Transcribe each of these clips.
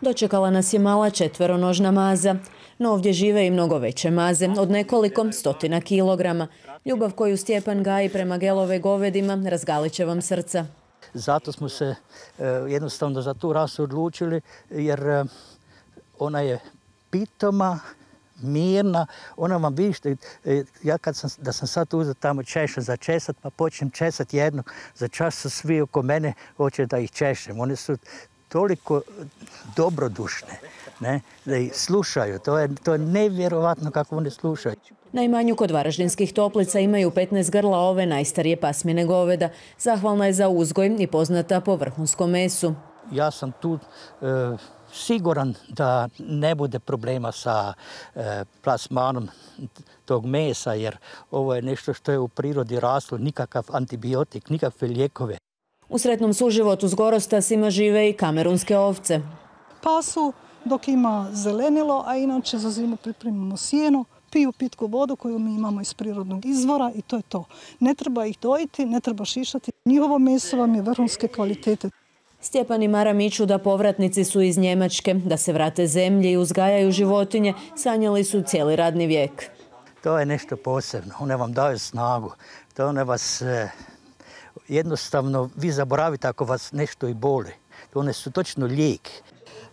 Dočekala nas je mala četveronožna maza, no ovdje žive i mnogo veće maze, od nekoliko stotina kilograma. Ljubav koju Stjepan gaji prema gelove govedima razgalit će vam srca. Zato smo se e, jednostavno za tu rasu odlučili, jer e, ona je pitoma, mirna, ona vam vište, ja kad sam, da sam sad uzet tamo češem za česat, pa počnem česat jednu, za čas su svi oko mene, hoće da ih češem. One su toliko dobrodušne, ne, da ih slušaju. To je, to je nevjerovatno kako one slušaju. Na imanju kod Varaždinskih toplica imaju 15 grla ove najstarije pasmine goveda. Zahvalna je za uzgoj i poznata po vrhunskom mesu. Ja sam tu e, siguran da ne bude problema sa e, plasmanom tog mesa, jer ovo je nešto što je u prirodi raslo, nikakav antibiotik, nikakve lijekove. U sretnom suživotu s gorostasima žive i kamerunske ovce. Pasu dok ima zelenilo, a inače za zimu pripremimo sjeno, piju pitku vodu koju mi imamo iz prirodnog izvora i to je to. Ne treba ih dojiti, ne treba šišati. Njihovo meso vam je vrhunske kvalitete. Stjepan i Mara miču da povratnici su iz Njemačke, da se vrate zemlje i uzgajaju životinje, sanjali su cijeli radni vijek. To je nešto posebno, one vam daju snagu, to one vas e, jednostavno, vi zaboravite ako vas nešto i boli. One su točno lijek.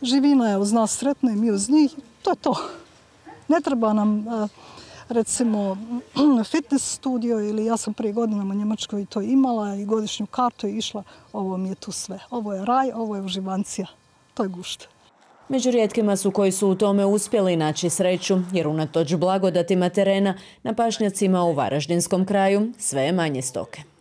Živina je uz nas sretna i mi uz njih, to je to. Ne treba nam e, recimo fitness studio ili ja sam prije godinama u Njemačkoj to imala i godišnju kartu i išla, ovo mi je tu sve. Ovo je raj, ovo je uživancija. To je gušt. Među rijetkima su koji su u tome uspjeli naći sreću, jer unatoč blagodatima terena na pašnjacima u Varaždinskom kraju sve je manje stoke.